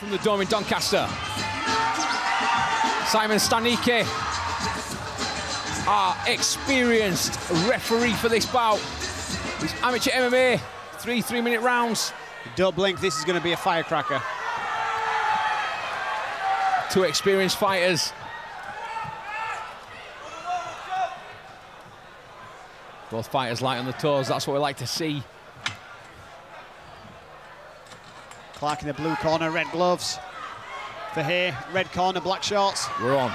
from the dome in Doncaster. Simon Stanike, our experienced referee for this bout. He's amateur MMA, three three-minute rounds. Don't blink, this is going to be a firecracker. Two experienced fighters. Both fighters light on the toes, that's what we like to see. Clarke in the blue corner, red gloves. Fahey, red corner, black shorts. We're on.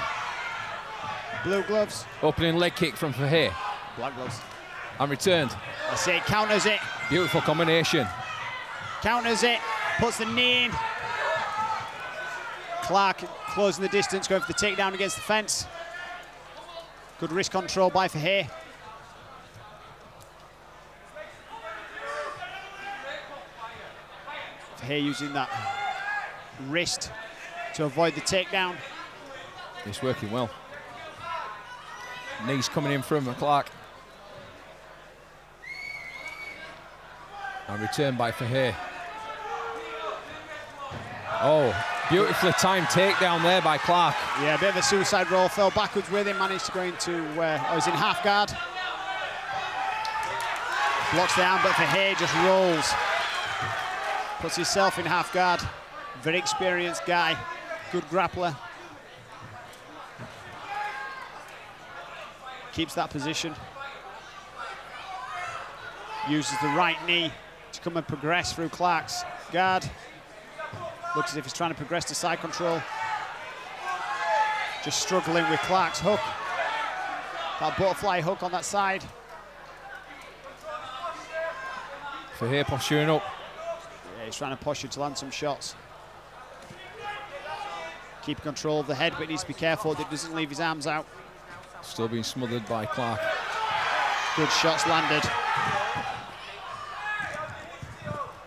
Blue gloves. Opening leg kick from Fahey. Black gloves. And returned. That's it, counters it. Beautiful combination. Counters it, puts the knee in. Clarke closing the distance, going for the takedown against the fence. Good wrist control by Fahey. Fahey using that wrist to avoid the takedown. It's working well. Knees coming in from Clarke. And return by Fahey. Oh, beautifully timed takedown there by Clarke. Yeah, a bit of a suicide roll, fell backwards with him, managed to go into, uh, I was in half guard. Blocks arm, but Fahey just rolls. Puts himself in half guard. Very experienced guy, good grappler. Keeps that position. Uses the right knee to come and progress through Clarke's guard. Looks as if he's trying to progress to side control. Just struggling with Clarke's hook. That butterfly hook on that side. Fahey posturing up. He's trying to push posture to land some shots. Keep control of the head, but he needs to be careful that he doesn't leave his arms out. Still being smothered by Clarke. Good shots landed.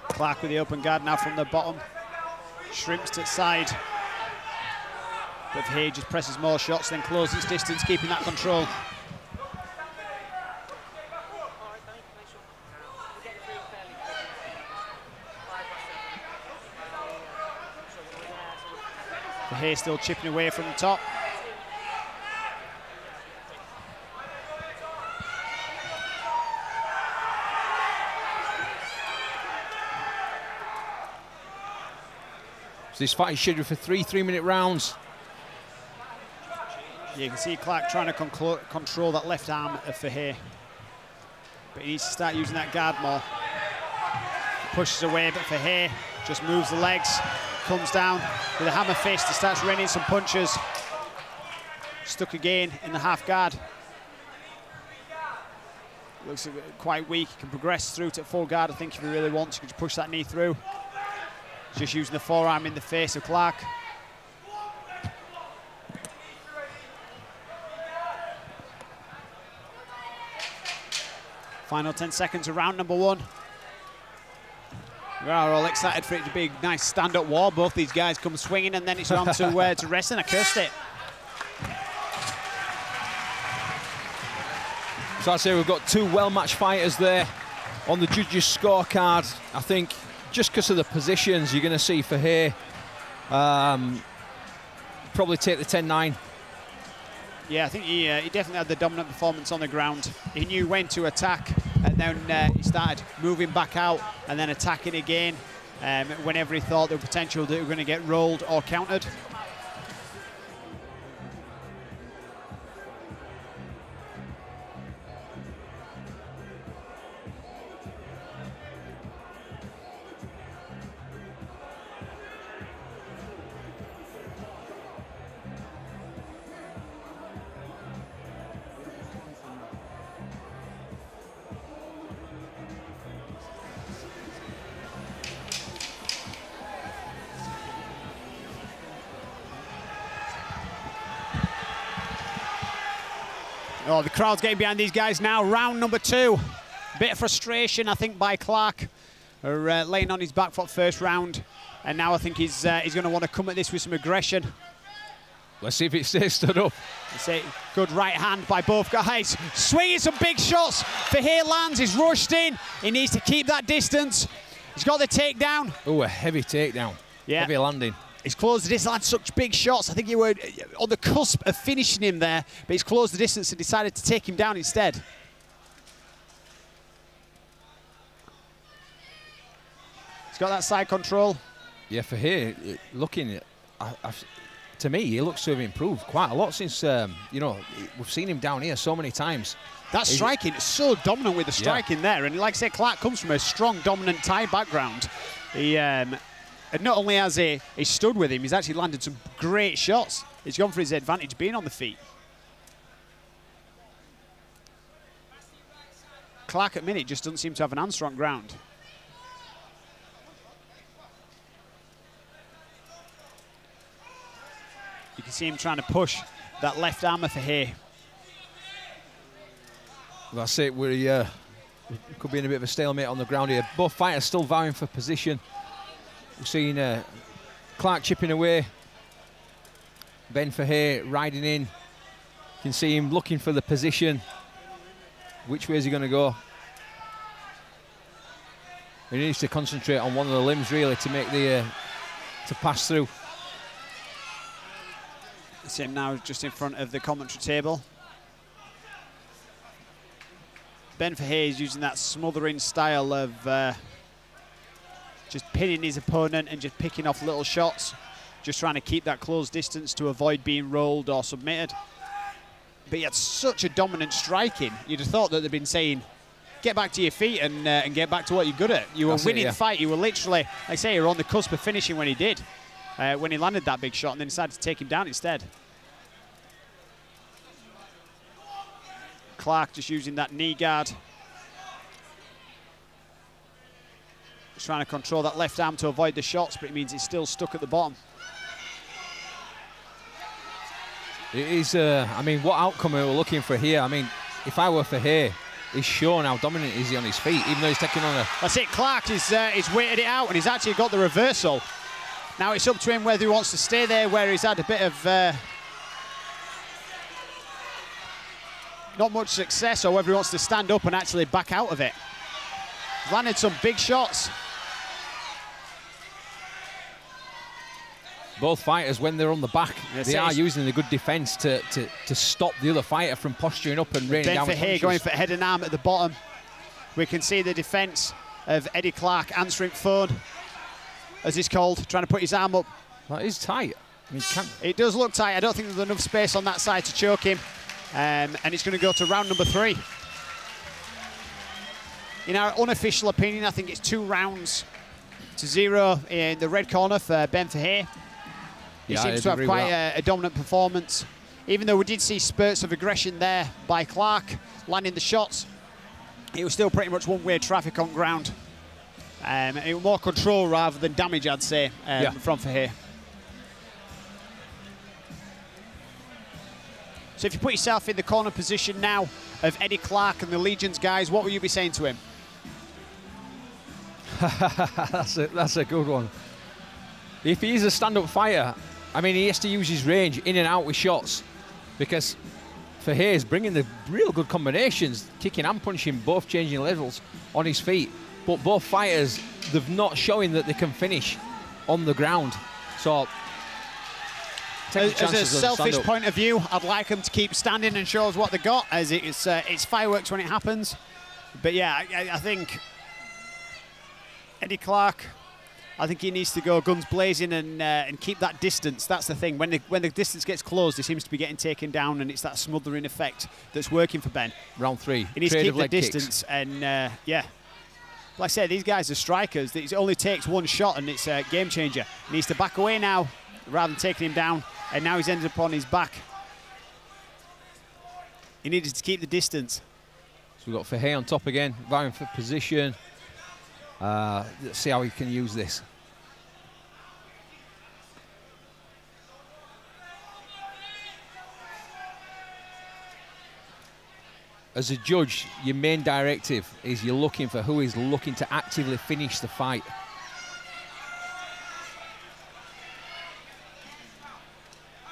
Clarke with the open guard now from the bottom. Shrimps to side. But here just presses more shots, then closes distance, keeping that control. Fahey still chipping away from the top. So this fight is scheduled for three three-minute rounds. You can see Clarke trying to control that left arm of Fahey. But he needs to start using that guard more. Pushes away, but Fahey just moves the legs, comes down with a hammer fist and starts raining some punches. Stuck again in the half guard. Looks quite weak, he can progress through to full guard, I think, if he really wants. He can push that knee through. Just using the forearm in the face of Clarke. Final 10 seconds of round number one. We are all excited for it to be a nice stand-up war. Both these guys come swinging and then it's on to, uh, to wrestling. I cursed it. So I say we've got two well-matched fighters there on the judges' scorecard. I think just because of the positions you're going to see Fahey um, probably take the 10-9 yeah, I think he, uh, he definitely had the dominant performance on the ground. He knew when to attack, and then uh, he started moving back out and then attacking again um, whenever he thought was potential that he were going to get rolled or countered. Oh, the crowd's getting behind these guys now. Round number two. Bit of frustration, I think, by Clarke. Uh, laying on his back foot first round. And now I think he's uh, he's going to want to come at this with some aggression. Let's see if it stays stood up. Good right hand by both guys. Swinging some big shots. Fahey lands, he's rushed in. He needs to keep that distance. He's got the takedown. Oh, a heavy takedown. Yeah. Heavy landing. He's closed the distance, had such big shots. I think he were on the cusp of finishing him there, but he's closed the distance and decided to take him down instead. He's got that side control. Yeah, Fahey, looking I, to me, he looks to have improved quite a lot since, um, you know, we've seen him down here so many times. That Is striking is so dominant with the striking there. And like I said, Clarke comes from a strong, dominant Thai background. He um, and not only has he, he stood with him, he's actually landed some great shots. He's gone for his advantage being on the feet. Clarke at minute just doesn't seem to have an answer on ground. You can see him trying to push that left armour Fahey. That's it. We uh, could be in a bit of a stalemate on the ground here. Both fighters still vying for position. We've seen uh, Clarke chipping away. Ben Fahey riding in. You can see him looking for the position. Which way is he going to go? He needs to concentrate on one of the limbs really to make the uh, to pass through. See him now just in front of the commentary table. Ben Fahey is using that smothering style of uh, just pinning his opponent and just picking off little shots, just trying to keep that close distance to avoid being rolled or submitted. But he had such a dominant striking. You'd have thought that they'd been saying, get back to your feet and, uh, and get back to what you're good at. You were That's it, winning yeah. the fight. You were literally, like I say, you were on the cusp of finishing when he did, uh, when he landed that big shot and then decided to take him down instead. Clarke just using that knee guard. Just trying to control that left arm to avoid the shots, but it means he's still stuck at the bottom. It is, uh, I mean, what outcome are we looking Fahey? I mean, if I were for here, he's shown how dominant is he on his feet, even though he's taking on a That's it, Clarke is uh, he's waited it out and he's actually got the reversal. Now it's up to him whether he wants to stay there where he's had a bit of uh, not much success or whether he wants to stand up and actually back out of it. He's landed some big shots. Both fighters when they're on the back Yes, they are using the good defence to, to to stop the other fighter from posturing up and raining Ben down Fahey punches. going for head and arm at the bottom. We can see the defence of Eddie Clarke answering phone, as he's called, trying to put his arm up. that is tight I mean, can't, It does look tight. I don't think there's enough space on that side to choke him. Um, and it's going to go to round number three. In our unofficial opinion, I think it's two rounds to zero in the red corner for Ben Fahey. He Yeah, seems to have quite a, a dominant performance. Even though we did see spurts of aggression there by Clarke landing the shots, it was still pretty much one-way traffic on ground. Um, it was more control rather than damage, I'd say, um, Yeah. from Fahey. So if you put yourself in the corner position now of Eddie Clarke and the Legions guys, what will you be saying to him? that's a that's a good one if he is a stand-up fighter I mean he has to use his range in and out with shots because Fahey's, bringing the real good combinations kicking and punching both changing levels on his feet. But both fighters they've not showing that they can finish on the ground. So As, as a selfish point of view, I'd like them to keep standing and show us what they got, as it's uh, it's fireworks when it happens. But yeah, I, I think Eddie Clarke, I think he needs to go guns blazing and uh, and keep that distance. That's the thing. When the when the distance gets closed, he seems to be getting taken down, and it's that smothering effect that's working for Ben. round three He needs to keep the leg kicks. distance, and uh, yeah. Like I said, these guys are strikers. It only takes one shot, and it's a game changer. He needs to back away now, rather than taking him down. And now he's ended up on his back. He needed to keep the distance. So we've got Fahey on top again, vying for position. Uh, see how he can use this. As a judge, your main directive is you're looking for who is looking to actively finish the fight.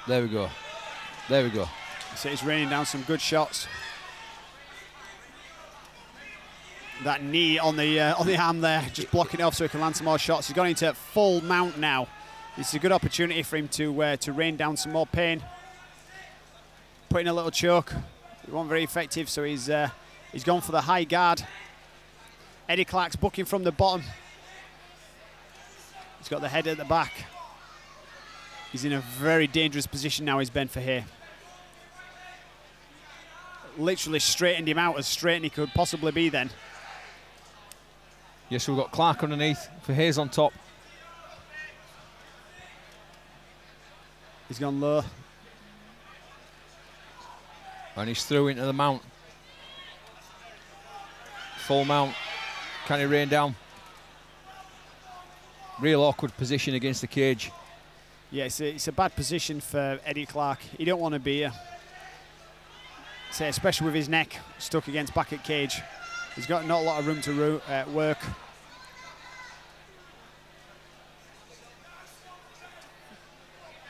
There we go. There we go. So he's raining down some good shots. That knee on the uh, on the arm there, just blocking it off so he can land some more shots. He's gone into full mount now It's a good opportunity for him to uh, to rain down some more pain. Putting a little choke. It wasn't very effective, so he's uh, he's gone for the high guard. Eddie Clarke's booking from the bottom. He's got the head at the back. He's in a very dangerous position now, he's Ben Fahey. Literally straightened him out as straight as he could possibly be then. Yes, we've got Clarke underneath, Fahey's on top. He's gone low. And he's through into the mount. Full mount. Can he rain down? Real awkward position against the cage. Yeah, it's a, it's a bad position for Eddie Clarke. He don't want to be here. Say, especially with his neck stuck against back at cage. He's got not a lot of room to ro uh, work.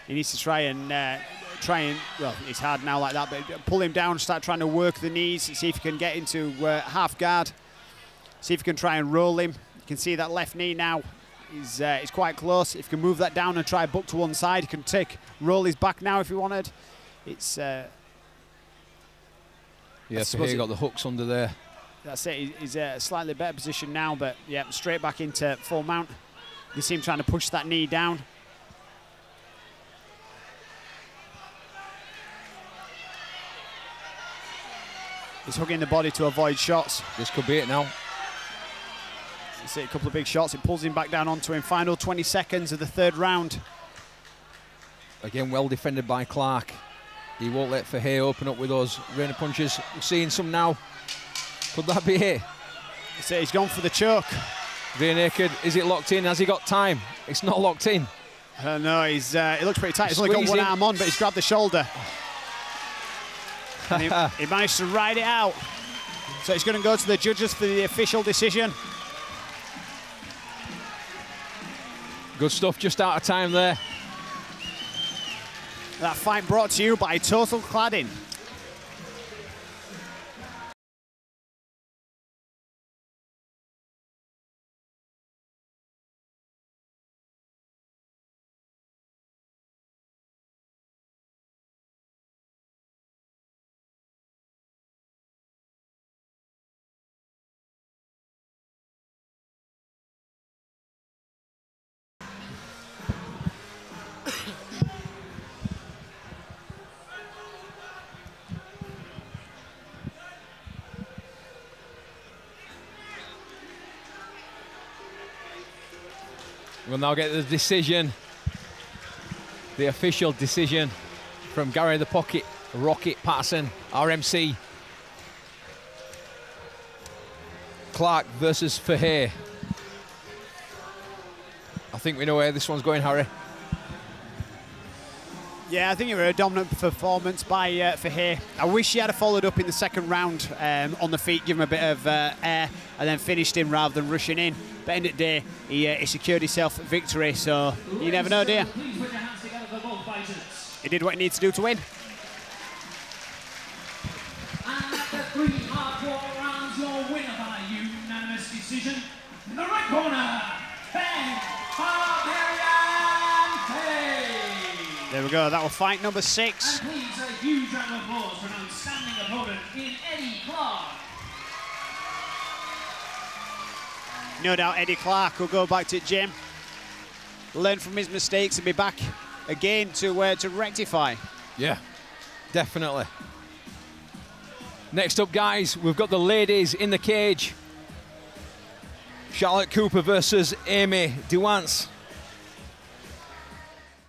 He needs to try and uh, try and well, it's hard now like that, but pull him down, start trying to work the knees, see if he can get into uh, half guard. See if you can try and roll him. You can see that left knee now is uh, is quite close. If you can move that down and try book to one side, he can take roll his back now if he wanted. It's uh, yeah, he got the hooks under there. That's it. He's a slightly better position now, but yeah, straight back into full mount. You see him trying to push that knee down. He's hugging the body to avoid shots. This could be it now. You see a couple of big shots. It pulls him back down onto him. Final 20 seconds of the third round. Again, well defended by Clarke. He won't let Fahey open up with those rain of punches. We're seeing some now. Could that be it? So he's gone for the choke. Rear naked. Is it locked in? Has he got time? It's not locked in. Uh, no, he's. Uh, it looks pretty tight. He's, he's only got one arm on, but he's grabbed the shoulder. he, he managed to ride it out. So he's going to go to the judges for the official decision. Good stuff, just out of time there. That fight brought to you by Total Cladding. We'll now get the decision, the official decision from Gary the Pocket Rocket Patterson, RMC. Clarke versus Fahey. I think we know where this one's going, Harry. Yeah, I think it was a dominant performance by uh, Fahey. I wish he had followed up in the second round um, on the feet, give him a bit of uh, air, and then finished him rather than rushing in. But end of the day, he, uh, he secured himself victory, so you never know, dear. He did what he needs to do to win. After we go, that was fight number six. And please, a huge round of applause for an outstanding opponent in Eddie Clarke. No doubt Eddie Clarke will go back to gym, learn from his mistakes and be back again to, uh, to rectify. Yeah, definitely. Next up, guys, we've got the ladies in the cage. Charlotte Cooper versus Amy Dewance.